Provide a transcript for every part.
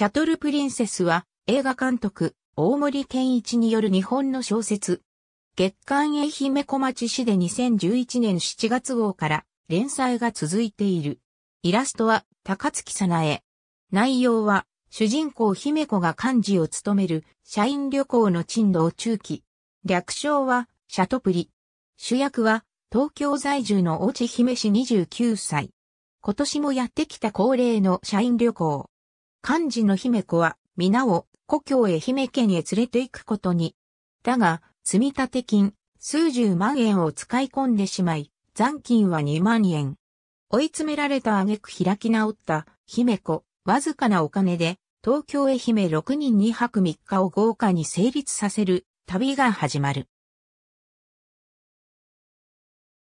シャトルプリンセスは映画監督大森健一による日本の小説。月刊愛媛小町市で2011年7月号から連載が続いている。イラストは高月さなえ。内容は主人公姫子が幹事を務める社員旅行の珍道中期。略称はシャトプリ。主役は東京在住の落ち姫氏29歳。今年もやってきた恒例の社員旅行。幹事の姫子は皆を故郷へ姫家に連れて行くことに。だが、積立金数十万円を使い込んでしまい、残金は2万円。追い詰められた挙句開き直った姫子、わずかなお金で東京へ姫6人2泊3日を豪華に成立させる旅が始まる。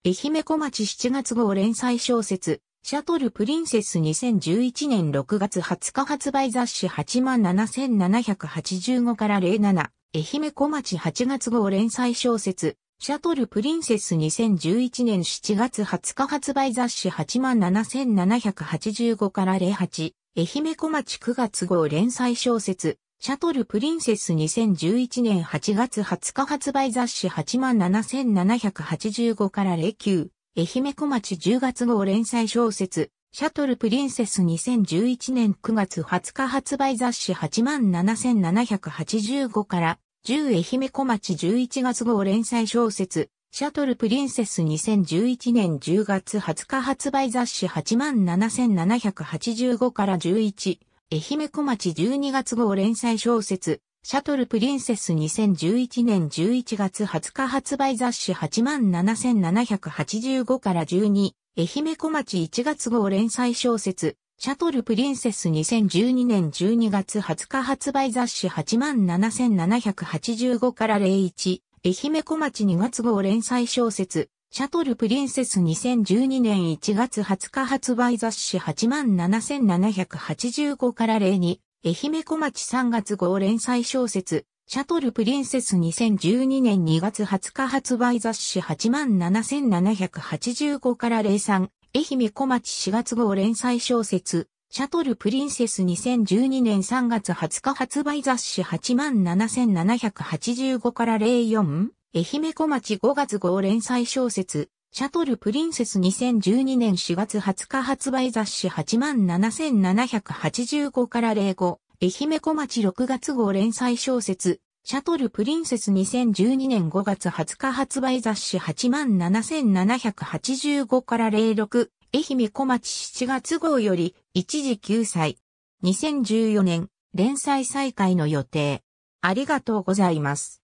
愛媛小町7月号連載小説、シャトルプリンセス2011年6月20日発売雑誌87785から07、愛媛小町8月号連載小説、シャトルプリンセス2011年7月20日発売雑誌87785から08、愛媛小町9月号連載小説、シャトルプリンセス2011年8月20日発売雑誌87785から09、愛媛小町10月号連載小説、シャトルプリンセス2011年9月20日発売雑誌87785から10愛媛小町11月号連載小説、シャトルプリンセス2011年10月20日発売雑誌87785から11、愛媛小町12月号連載小説、シャトルプリンセス2011年11月20日発売雑誌87785から12、愛媛小町1月号連載小説、シャトルプリンセス2012年12月20日発売雑誌87785から01、愛媛小町2月号連載小説、シャトルプリンセス2012年1月20日発売雑誌87785から02、愛媛小町3月号連載小説、シャトルプリンセス2012年2月20日発売雑誌87785から03、愛媛小町4月号連載小説、シャトルプリンセス2012年3月20日発売雑誌87785から04、愛媛小町5月号連載小説、シャトルプリンセス2012年4月20日発売雑誌87785から05、愛媛小町6月号連載小説、シャトルプリンセス2012年5月20日発売雑誌87785から06、愛媛小町7月号より一時9歳。2014年連載再開の予定。ありがとうございます。